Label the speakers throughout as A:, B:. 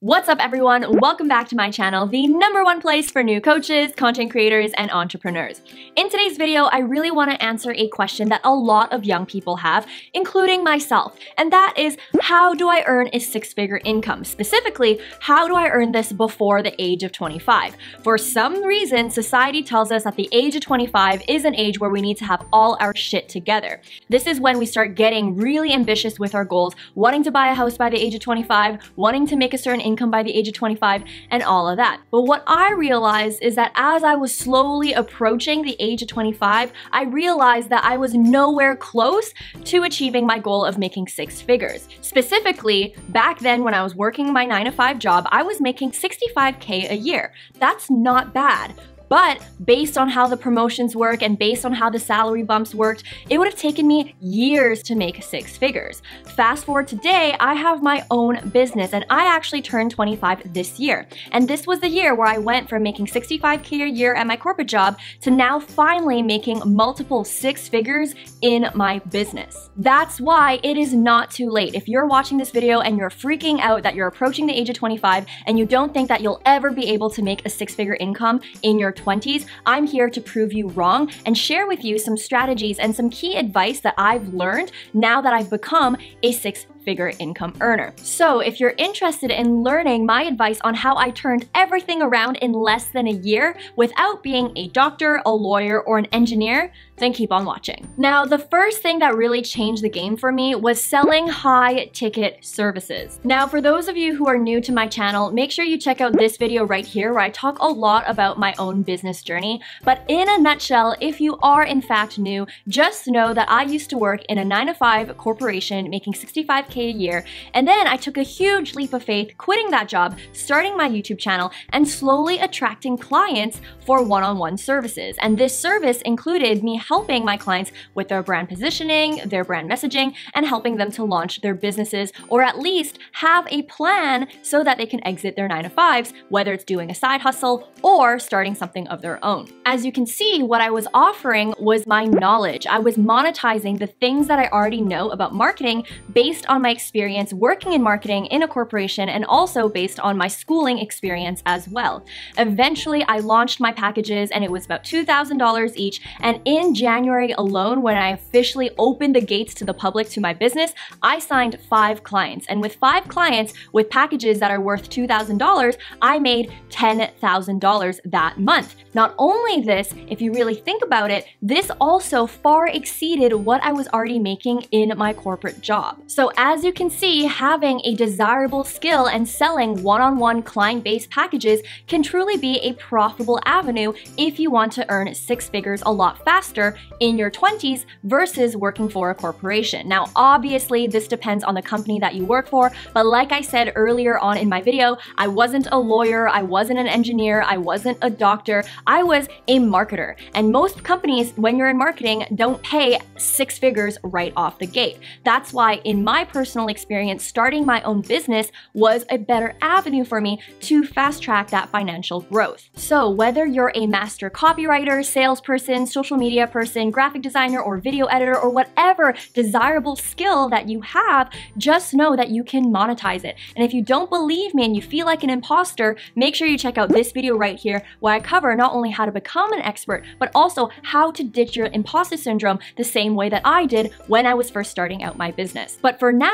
A: What's up everyone? Welcome back to my channel, the number one place for new coaches, content creators, and entrepreneurs. In today's video, I really want to answer a question that a lot of young people have, including myself, and that is how do I earn a six-figure income? Specifically, how do I earn this before the age of 25? For some reason, society tells us that the age of 25 is an age where we need to have all our shit together. This is when we start getting really ambitious with our goals, wanting to buy a house by the age of 25, wanting to make a certain income by the age of 25, and all of that. But what I realized is that as I was slowly approaching the age of 25, I realized that I was nowhere close to achieving my goal of making six figures. Specifically, back then when I was working my 9 to 5 job, I was making 65k a year. That's not bad. But based on how the promotions work and based on how the salary bumps worked, it would have taken me years to make six figures. Fast forward today, I have my own business and I actually turned 25 this year. And this was the year where I went from making 65K a year at my corporate job to now finally making multiple six figures in my business. That's why it is not too late. If you're watching this video and you're freaking out that you're approaching the age of 25 and you don't think that you'll ever be able to make a six figure income in your 20s, I'm here to prove you wrong and share with you some strategies and some key advice that I've learned now that I've become a six figure income earner. So if you're interested in learning my advice on how I turned everything around in less than a year without being a doctor, a lawyer, or an engineer, then keep on watching. Now, the first thing that really changed the game for me was selling high ticket services. Now, for those of you who are new to my channel, make sure you check out this video right here where I talk a lot about my own business journey. But in a nutshell, if you are in fact new, just know that I used to work in a 9 to 5 corporation making 65k a year. And then I took a huge leap of faith, quitting that job, starting my YouTube channel, and slowly attracting clients for one-on-one -on -one services. And this service included me helping my clients with their brand positioning, their brand messaging, and helping them to launch their businesses or at least have a plan so that they can exit their nine to fives, whether it's doing a side hustle or starting something of their own. As you can see, what I was offering was my knowledge. I was monetizing the things that I already know about marketing based on my experience working in marketing in a corporation and also based on my schooling experience as well. Eventually, I launched my packages and it was about $2,000 each. And in January alone, when I officially opened the gates to the public to my business, I signed five clients. And with five clients with packages that are worth $2,000, I made $10,000 that month. Not only this, if you really think about it, this also far exceeded what I was already making in my corporate job. So as you can see, having a desirable skill and selling one-on-one client-based packages can truly be a profitable avenue if you want to earn six figures a lot faster in your 20s versus working for a corporation. Now, obviously, this depends on the company that you work for, but like I said earlier on in my video, I wasn't a lawyer, I wasn't an engineer, I wasn't a doctor, I was a marketer. And most companies, when you're in marketing, don't pay six figures right off the gate. That's why in my personal experience, starting my own business was a better avenue for me to fast track that financial growth. So whether you're a master copywriter, salesperson, social media person, graphic designer, or video editor, or whatever desirable skill that you have, just know that you can monetize it. And if you don't believe me and you feel like an imposter, make sure you check out this video right here where I cover not only how to become an expert, but also how to ditch your imposter syndrome the same way that I did when I was first starting out my business. But for now,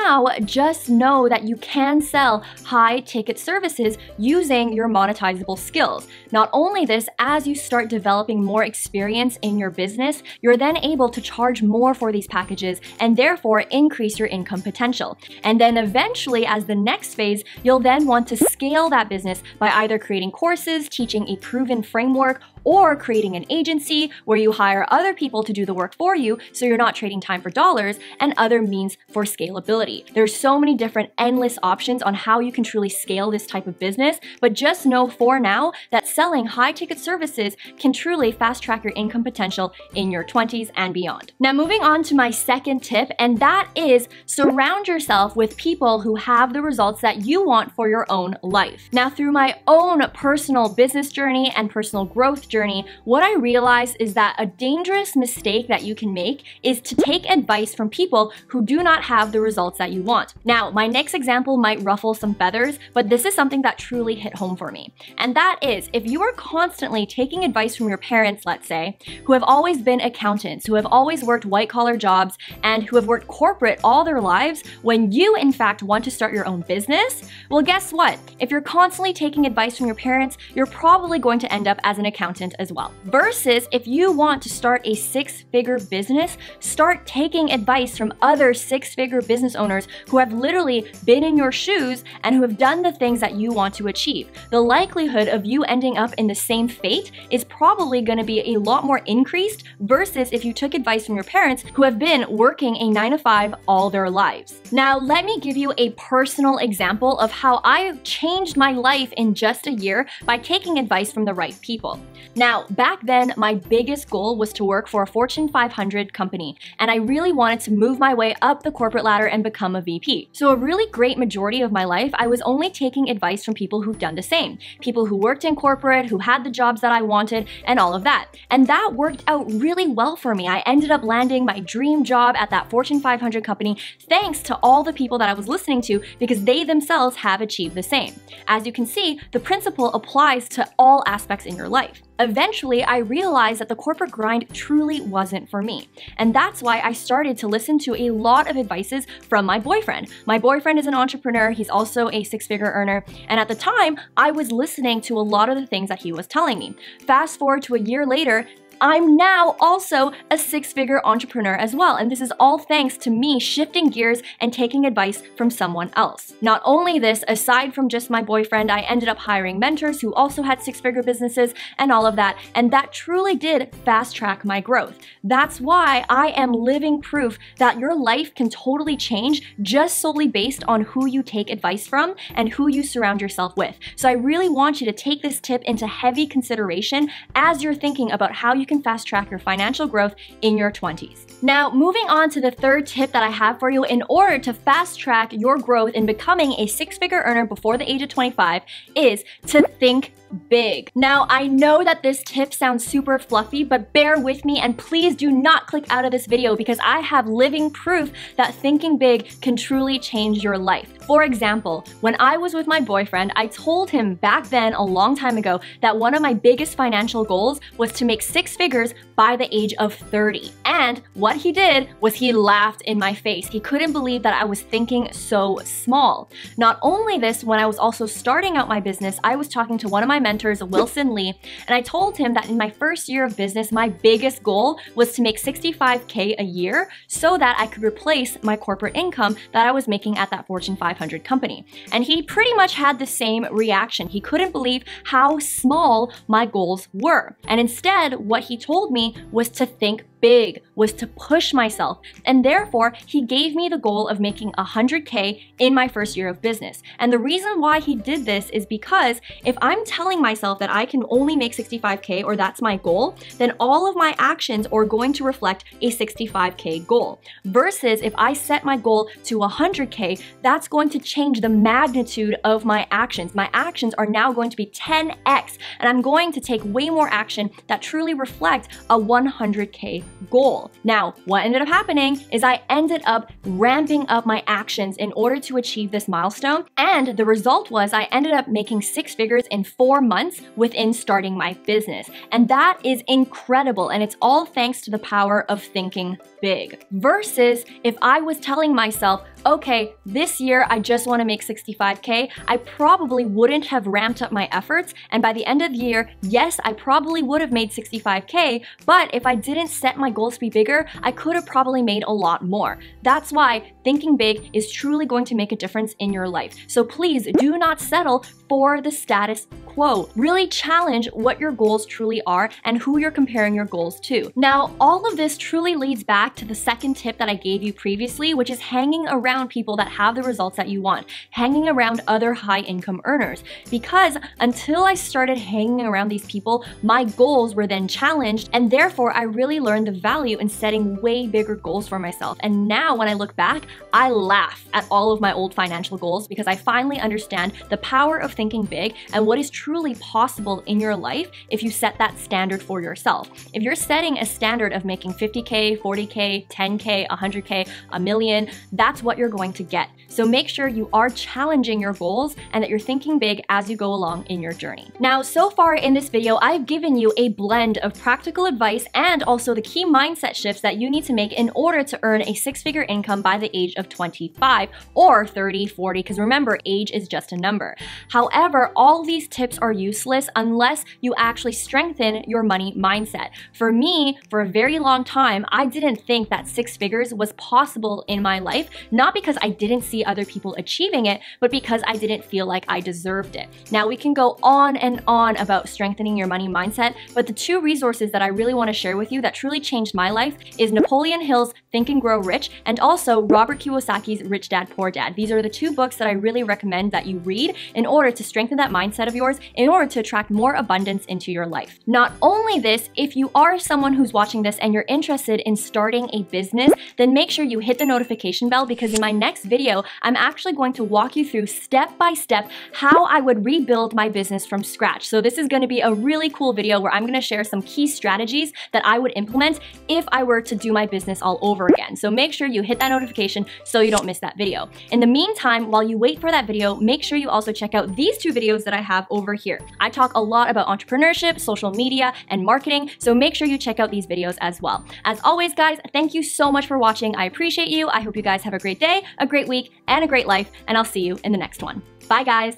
A: just know that you can sell high ticket services using your monetizable skills. Not only this, as you start developing more experience in your business, you're then able to charge more for these packages and therefore increase your income potential. And then eventually, as the next phase, you'll then want to scale that business by either creating courses, teaching a proven framework, or creating an agency where you hire other people to do the work for you so you're not trading time for dollars and other means for scalability. There's so many different endless options on how you can truly scale this type of business, but just know for now that selling high ticket services can truly fast track your income potential in your 20s and beyond. Now moving on to my second tip, and that is surround yourself with people who have the results that you want for your own life. Now through my own personal business journey and personal growth journey, what I realized is that a dangerous mistake that you can make is to take advice from people who do not have the results that you want. Now, my next example might ruffle some feathers, but this is something that truly hit home for me. And that is if you are constantly taking advice from your parents, let's say, who have always been accountants, who have always worked white collar jobs, and who have worked corporate all their lives, when you in fact want to start your own business, well, guess what? If you're constantly taking advice from your parents, you're probably going to end up as an accountant as well. Versus if you want to start a six figure business, start taking advice from other six figure business owners who have literally been in your shoes and who have done the things that you want to achieve. The likelihood of you ending up in the same fate is probably going to be a lot more increased versus if you took advice from your parents who have been working a 9 to 5 all their lives. Now, let me give you a personal example of how I changed my life in just a year by taking advice from the right people. Now, back then, my biggest goal was to work for a Fortune 500 company, and I really wanted to move my way up the corporate ladder and become a VP. So, a really great majority of my life, I was only taking advice from people who've done the same people who worked in corporate, who had the jobs that I wanted, and all of that. And that worked out really well for me. I ended up landing my dream job at that Fortune 500 company thanks to all the people that I was listening to because they themselves have achieved the same. As you can see, the principle applies to all aspects in your life. Eventually, I realized that the corporate grind truly wasn't for me. And that's why I started to listen to a lot of advices from my boyfriend. My boyfriend is an entrepreneur, he's also a six figure earner. And at the time, I was listening to a lot of the things that he was telling me. Fast forward to a year later, I'm now also a six figure entrepreneur as well. And this is all thanks to me shifting gears and taking advice from someone else. Not only this, aside from just my boyfriend, I ended up hiring mentors who also had six figure businesses and all of that. And that truly did fast track my growth. That's why I am living proof that your life can totally change just solely based on who you take advice from and who you surround yourself with. So I really want you to take this tip into heavy consideration as you're thinking about how you can fast track your financial growth in your 20s. Now, moving on to the third tip that I have for you in order to fast track your growth in becoming a six figure earner before the age of 25 is to think big. Now, I know that this tip sounds super fluffy, but bear with me and please do not click out of this video because I have living proof that thinking big can truly change your life. For example, when I was with my boyfriend, I told him back then a long time ago that one of my biggest financial goals was to make six figures by the age of 30. And what he did was he laughed in my face. He couldn't believe that I was thinking so small. Not only this, when I was also starting out my business, I was talking to one of my mentors, Wilson Lee, and I told him that in my first year of business, my biggest goal was to make 65K a year so that I could replace my corporate income that I was making at that Fortune 500 company. And he pretty much had the same reaction. He couldn't believe how small my goals were. And instead, what he told me was to think big, was to push myself. And therefore, he gave me the goal of making 100K in my first year of business. And the reason why he did this is because if I'm telling myself that I can only make 65K or that's my goal, then all of my actions are going to reflect a 65K goal. Versus if I set my goal to 100K, that's going to change the magnitude of my actions. My actions are now going to be 10x, and I'm going to take way more action that truly reflect a 100K goal. Now, what ended up happening is I ended up ramping up my actions in order to achieve this milestone. And the result was I ended up making six figures in four months within starting my business. And that is incredible. And it's all thanks to the power of thinking big. Versus if I was telling myself, okay, this year I just want to make 65K, I probably wouldn't have ramped up my efforts. And by the end of the year, yes, I probably would have made 65K, but if I didn't set my goals to be bigger, I could have probably made a lot more. That's why thinking big is truly going to make a difference in your life. So please do not settle for the status quo. Really challenge what your goals truly are and who you're comparing your goals to. Now, all of this truly leads back to the second tip that I gave you previously, which is hanging around people that have the results that you want, hanging around other high income earners. Because until I started hanging around these people, my goals were then challenged, and therefore I really learned the value in setting way bigger goals for myself. And now when I look back, I laugh at all of my old financial goals because I finally understand the power of thinking big and what is truly possible in your life if you set that standard for yourself. If you're setting a standard of making 50K, 40K, 10K, 100K, a million, that's what you're going to get. So make sure you are challenging your goals and that you're thinking big as you go along in your journey. Now, so far in this video, I've given you a blend of practical advice and also the key mindset shifts that you need to make in order to earn a six figure income by the age of 25 or 30, 40, because remember, age is just a number. However, all these tips are useless unless you actually strengthen your money mindset. For me, for a very long time, I didn't think that six figures was possible in my life, not because I didn't see other people achieving it, but because I didn't feel like I deserved it. Now, we can go on and on about strengthening your money mindset, but the two resources that I really want to share with you that truly changed my life is Napoleon Hill's Think and Grow Rich and also Robert Kiyosaki's Rich Dad Poor Dad. These are the two books that I really recommend that you read in order to strengthen that mindset of yours, in order to attract more abundance into your life. Not only this, if you are someone who's watching this and you're interested in starting a business, then make sure you hit the notification bell because in my next video, I'm actually going to walk you through step by step how I would rebuild my business from scratch. So this is gonna be a really cool video where I'm gonna share some key strategies that I would implement if I were to do my business all over again. So make sure you hit that notification so you don't miss that video. In the meantime, while you wait for that video, make sure you also check out these two videos that I have over here. I talk a lot about entrepreneurship, social media, and marketing, so make sure you check out these videos as well. As always, guys, thank you so much for watching. I appreciate you. I hope you guys have a great day, a great week, and a great life, and I'll see you in the next one. Bye, guys.